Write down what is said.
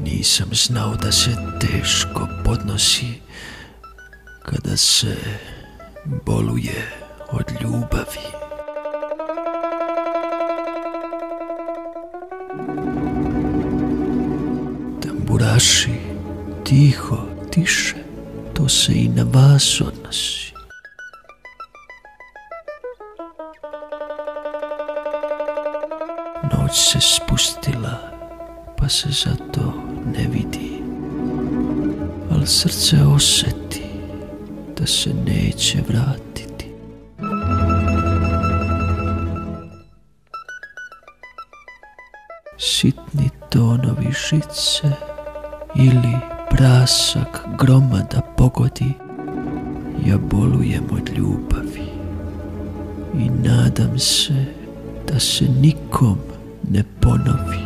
Nisam znao da se teško podnosi kada se boluje od ljubavi. Tamburaši, tiho, tiše, to se i na vas odnosi. Noć se spustila, pa se zato ne vidi. Al srce osjeti da se neće vratiti. Sitni tonovi žice ili prasak groma da pogodi, ja bolujem od ljubavi i nadam se da se nikom ne ponovi.